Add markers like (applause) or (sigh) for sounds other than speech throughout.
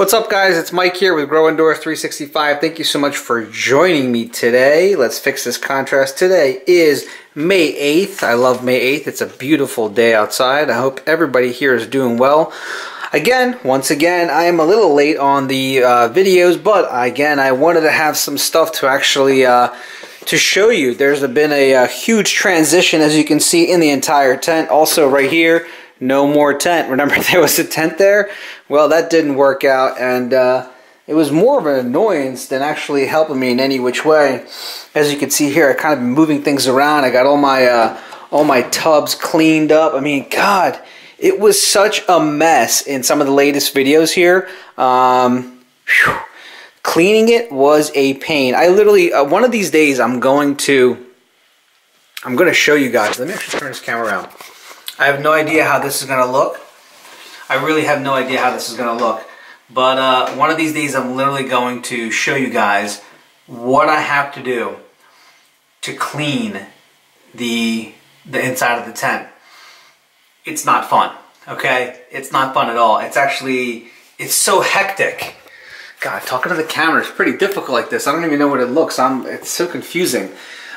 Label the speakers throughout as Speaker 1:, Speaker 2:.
Speaker 1: What's up guys, it's Mike here with Grow Indoors 365. Thank you so much for joining me today. Let's fix this contrast. Today is May 8th. I love May 8th. It's a beautiful day outside. I hope everybody here is doing well. Again, once again, I am a little late on the uh, videos, but again, I wanted to have some stuff to actually uh, to show you. There's been a, a huge transition, as you can see, in the entire tent. Also, right here, no more tent. Remember, (laughs) there was a tent there? Well, that didn't work out, and uh, it was more of an annoyance than actually helping me in any which way. As you can see here, I kind of moving things around. I got all my uh, all my tubs cleaned up. I mean, God it was such a mess in some of the latest videos here. Um, cleaning it was a pain. I literally, uh, one of these days, I'm going to, I'm going to show you guys. Let me actually turn this camera around. I have no idea how this is going to look. I really have no idea how this is going to look. But uh, one of these days, I'm literally going to show you guys what I have to do to clean the the inside of the tent it's not fun. Okay, it's not fun at all. It's actually it's so hectic. God, talking to the camera is pretty difficult like this. I don't even know what it looks. I'm it's so confusing.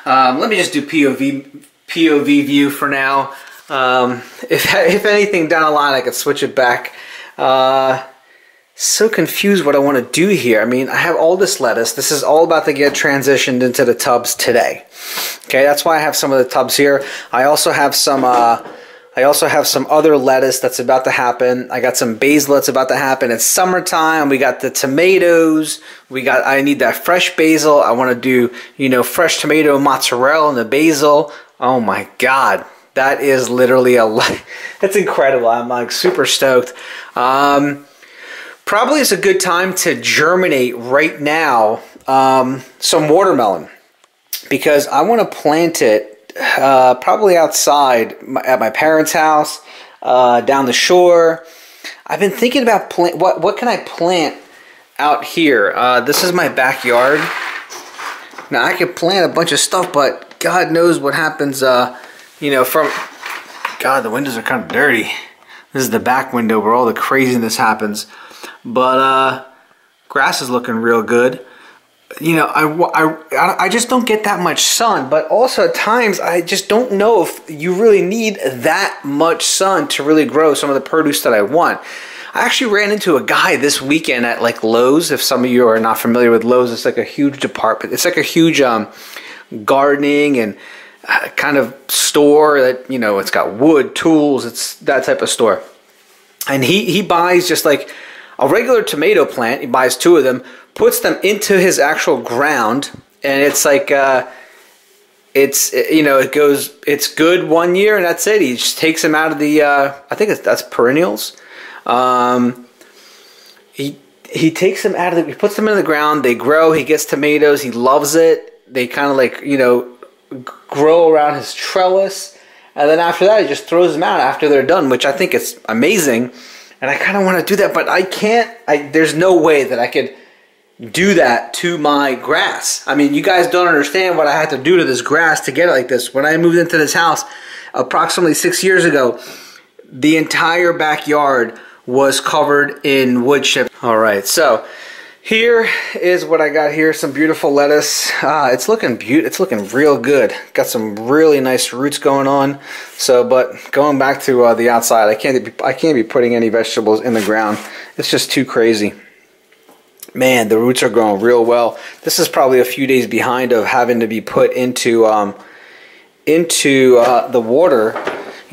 Speaker 1: Um, let me just do POV POV view for now. Um, (laughs) if if anything down the line, I could switch it back. Uh, so confused what I want to do here. I mean, I have all this lettuce. This is all about to get transitioned into the tubs today. Okay, that's why I have some of the tubs here. I also have some. Uh, I also have some other lettuce that's about to happen. I got some basil that's about to happen. It's summertime. We got the tomatoes. We got, I need that fresh basil. I want to do, you know, fresh tomato mozzarella and the basil. Oh my God. That is literally a, (laughs) that's incredible. I'm like super stoked. Um, probably is a good time to germinate right now um, some watermelon because I want to plant it uh, probably outside at my parents' house, uh, down the shore. I've been thinking about plant. What what can I plant out here? Uh, this is my backyard. Now I could plant a bunch of stuff, but God knows what happens. You know, from God, the windows are kind of dirty. This is the back window where all the craziness happens. But uh, grass is looking real good you know, I, I, I just don't get that much sun, but also at times I just don't know if you really need that much sun to really grow some of the produce that I want. I actually ran into a guy this weekend at like Lowe's. If some of you are not familiar with Lowe's, it's like a huge department. It's like a huge um, gardening and kind of store that, you know, it's got wood, tools, it's that type of store. And he, he buys just like a regular tomato plant, he buys two of them, puts them into his actual ground, and it's like uh, it's you know it goes it's good one year and that's it. He just takes them out of the uh, I think that's perennials. Um, he he takes them out of the he puts them in the ground. They grow. He gets tomatoes. He loves it. They kind of like you know grow around his trellis. And then after that, he just throws them out after they're done, which I think is amazing. And I kind of want to do that, but I can't. I, there's no way that I could do that to my grass. I mean, you guys don't understand what I had to do to this grass to get it like this. When I moved into this house approximately six years ago, the entire backyard was covered in wood chip. All right, so here is what I got here. Some beautiful lettuce. Ah, it's looking beautiful. It's looking real good. Got some really nice roots going on. So, but going back to uh, the outside, I can't. Be, I can't be putting any vegetables in the ground. It's just too crazy man, the roots are growing real well. This is probably a few days behind of having to be put into um, into uh, the water.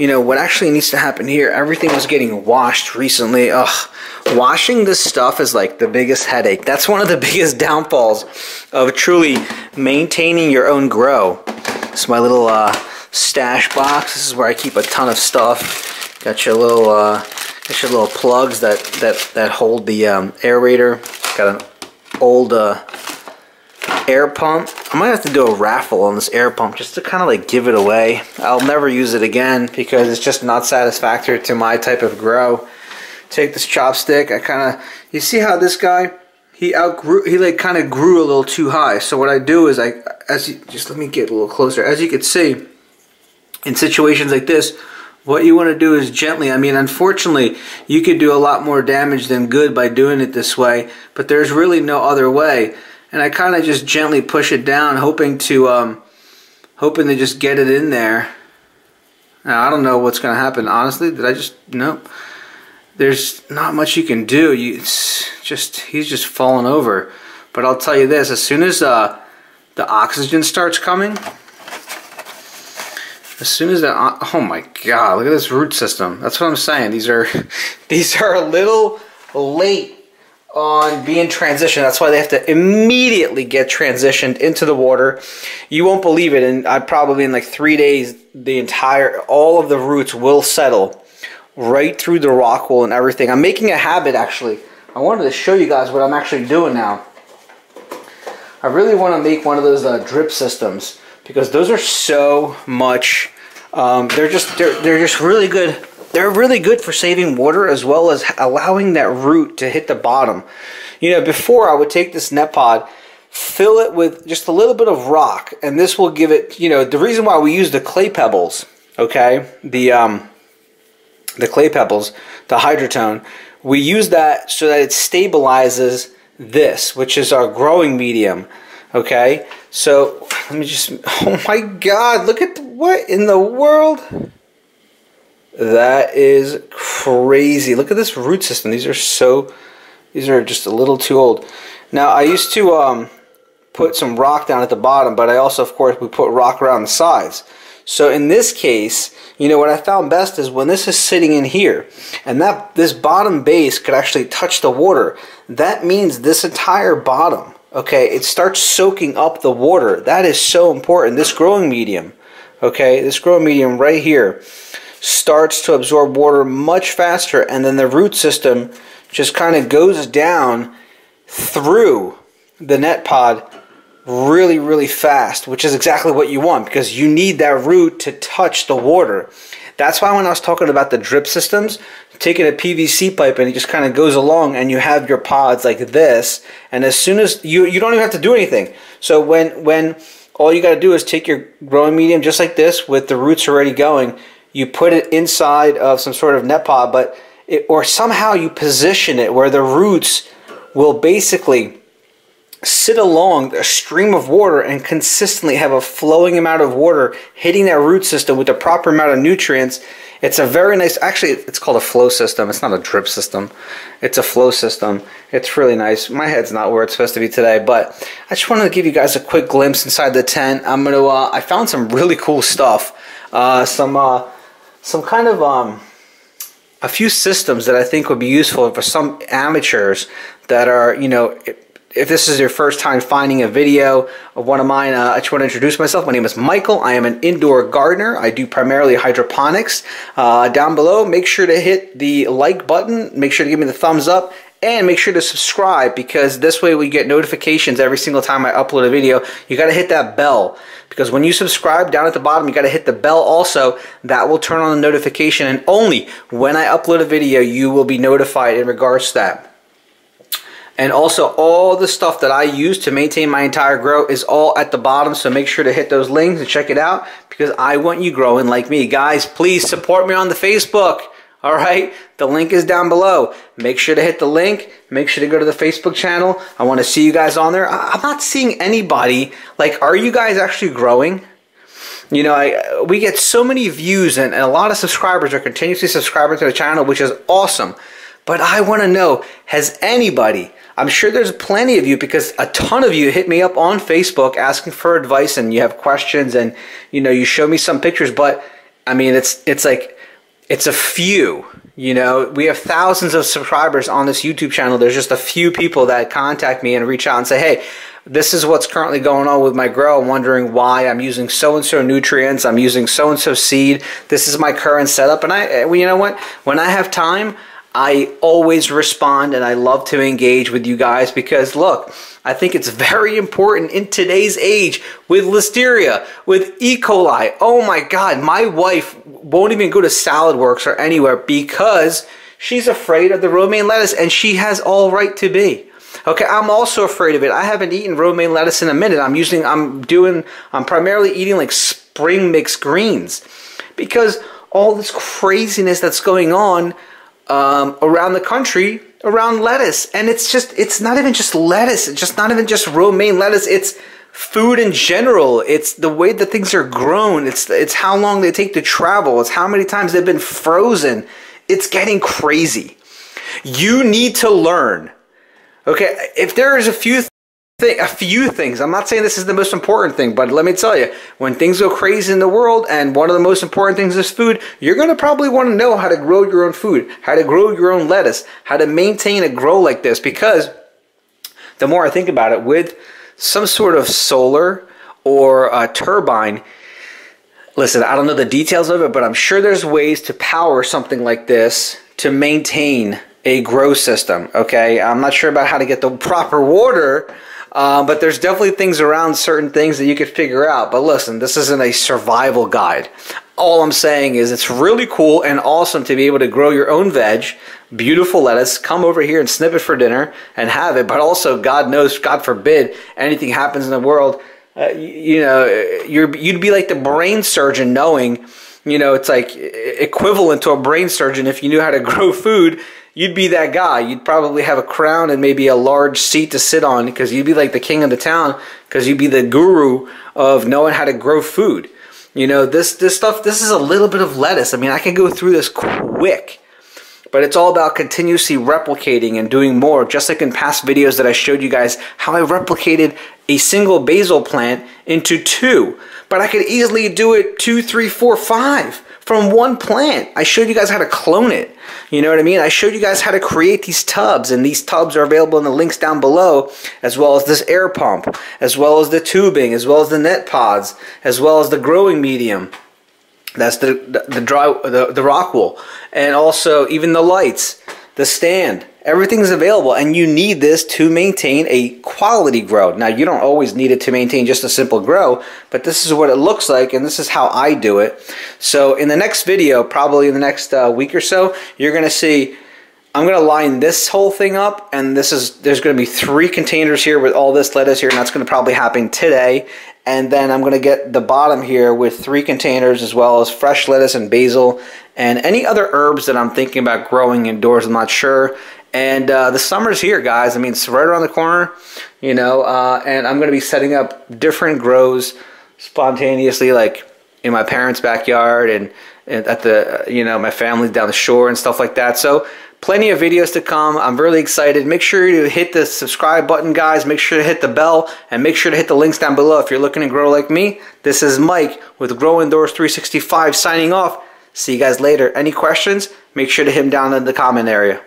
Speaker 1: You know what actually needs to happen here? Everything was getting washed recently. Ugh, washing this stuff is like the biggest headache. That's one of the (laughs) biggest downfalls of truly maintaining your own grow. It's my little uh, stash box. This is where I keep a ton of stuff. Got your little uh, got your little plugs that that that hold the um, aerator Got an old uh, air pump. I might have to do a raffle on this air pump just to kind of like give it away. I'll never use it again because it's just not satisfactory to my type of grow. Take this chopstick. I kind of, you see how this guy, he outgrew, he like kind of grew a little too high. So what I do is I, as you, just let me get a little closer. As you can see, in situations like this, what you want to do is gently. I mean, unfortunately, you could do a lot more damage than good by doing it this way, but there's really no other way. And I kind of just gently push it down, hoping to, um, hoping to just get it in there. Now, I don't know what's going to happen. Honestly, did I just, nope. There's not much you can do. You, just, he's just falling over. But I'll tell you this, as soon as uh, the oxygen starts coming, as soon as that, oh my god, look at this root system. That's what I'm saying. These are, (laughs) these are a little late on being transitioned. That's why they have to immediately get transitioned into the water. You won't believe it, and I probably in like three days, the entire, all of the roots will settle right through the rock wool and everything. I'm making a habit actually. I wanted to show you guys what I'm actually doing now. I really want to make one of those uh, drip systems because those are so much. Um, they're just they're they're just really good. They're really good for saving water as well as allowing that root to hit the bottom. You know, before I would take this net pod, fill it with just a little bit of rock, and this will give it. You know, the reason why we use the clay pebbles, okay, the um, the clay pebbles, the hydrotone, we use that so that it stabilizes this, which is our growing medium. Okay, so let me just, (laughs) oh my god, look at what in the world? That is crazy. Look at this root system. These are so, these are just a little too old. Now, I used to um, put some rock down at the bottom, but I also, of course, we put rock around the sides. So in this case, you know, what I found best is when this is sitting in here, and that this bottom base could actually touch the water, that means this entire bottom okay, it starts soaking up the water. That is so important. This growing medium, okay, this growing medium right here starts to absorb water much faster and then the root system just kind of goes down through the net pod really, really fast, which is exactly what you want because you need that root to touch the water. That's why when I was talking about the drip systems, taking a PVC pipe and it just kind of goes along and you have your pods like this. And as soon as you, you don't even have to do anything. So when, when all you got to do is take your growing medium just like this with the roots already going, you put it inside of some sort of net pod, but it, or somehow you position it where the roots will basically sit along a stream of water and consistently have a flowing amount of water hitting that root system with the proper amount of nutrients. It's a very nice, actually, it's called a flow system. It's not a drip system. It's a flow system. It's really nice. My head's not where it's supposed to be today, but I just wanted to give you guys a quick glimpse inside the tent. I'm to, uh, I found some really cool stuff. Uh, some, uh, some kind of, um, a few systems that I think would be useful for some amateurs that are, you know, if this is your first time finding a video of one of mine, uh, I just want to introduce myself. My name is Michael. I am an indoor gardener. I do primarily hydroponics. Uh, down below, make sure to hit the like button. Make sure to give me the thumbs up. And make sure to subscribe because this way we get notifications every single time I upload a video. You got to hit that bell because when you subscribe down at the bottom, you got to hit the bell also. That will turn on the notification and only when I upload a video, you will be notified in regards to that. And also all the stuff that I use to maintain my entire grow is all at the bottom. So make sure to hit those links and check it out because I want you growing like me. Guys, please support me on the Facebook. All right, the link is down below. Make sure to hit the link. Make sure to go to the Facebook channel. I want to see you guys on there. I'm not seeing anybody. Like, are you guys actually growing? You know, I, we get so many views and, and a lot of subscribers are continuously subscribing to the channel, which is awesome. But I want to know, has anybody I'm sure there's plenty of you because a ton of you hit me up on Facebook asking for advice and you have questions and you know you show me some pictures but I mean it's it's like it's a few you know we have thousands of subscribers on this YouTube channel there's just a few people that contact me and reach out and say hey this is what's currently going on with my grow. I'm wondering why I'm using so-and-so nutrients. I'm using so-and-so seed. This is my current setup. And I, eh, you know what? When I have time, I always respond and I love to engage with you guys because look, I think it's very important in today's age with listeria, with E. coli. Oh my God, my wife won't even go to Saladworks or anywhere because she's afraid of the romaine lettuce and she has all right to be. Okay, I'm also afraid of it. I haven't eaten romaine lettuce in a minute. I'm using, I'm doing, I'm primarily eating like spring mixed greens because all this craziness that's going on um, around the country around lettuce. And it's just, it's not even just lettuce. It's just not even just romaine lettuce. It's food in general. It's the way that things are grown. It's, it's how long they take to travel. It's how many times they've been frozen. It's getting crazy. You need to learn. Okay, if there is a few a few things. I'm not saying this is the most important thing, but let me tell you, when things go crazy in the world and one of the most important things is food, you're going to probably want to know how to grow your own food, how to grow your own lettuce, how to maintain a grow like this because the more I think about it, with some sort of solar or a turbine, listen, I don't know the details of it, but I'm sure there's ways to power something like this to maintain a grow system. Okay, I'm not sure about how to get the proper water, uh, but there's definitely things around certain things that you could figure out. But listen, this isn't a survival guide. All I'm saying is it's really cool and awesome to be able to grow your own veg, beautiful lettuce, come over here and snip it for dinner and have it. But also, God knows, God forbid, anything happens in the world. Uh, you, you know, you're, you'd be like the brain surgeon knowing, you know, it's like equivalent to a brain surgeon if you knew how to (laughs) grow food you'd be that guy. You'd probably have a crown and maybe a large seat to sit on because you'd be like the king of the town because you'd be the guru of knowing how to grow food. You know, this this stuff, this is a little bit of lettuce. I mean, I can go through this quick, but it's all about continuously replicating and doing more. Just like in past videos that I showed you guys how I replicated a single basil plant into two. But I could easily do it two, three, four, five from one plant. I showed you guys how to clone it. You know what I mean? I showed you guys how to create these tubs, and these tubs are available in the links down below, as well as this air pump, as well as the tubing, as well as the net pods, as well as the growing medium. That's the the, the dry the, the rock wool, and also even the lights, the stand. Everything's available and you need this to maintain a quality grow. Now you don't always need it to maintain just a simple grow, but this is what it looks like and this is how I do it. So in the next video, probably in the next uh, week or so, you're going to see I'm going to line this whole thing up and this is there's going to be three containers here with all this lettuce here and that's going to probably happen today and then I'm going to get the bottom here with three containers as well as fresh lettuce and basil and any other herbs that I'm thinking about growing indoors I'm not sure and uh, the summer's here, guys. I mean, it's right around the corner, you know, uh, and I'm going to be setting up different grows spontaneously, like in my parents' backyard and, and at the, you know, my family down the shore and stuff like that. So, plenty of videos to come. I'm really excited. Make sure to hit the subscribe button, guys. Make sure to hit the bell and make sure to hit the links down below if you're looking to grow like me. This is Mike with Grow Indoors 365 signing off. See you guys later. Any questions? Make sure to hit them down in the comment area.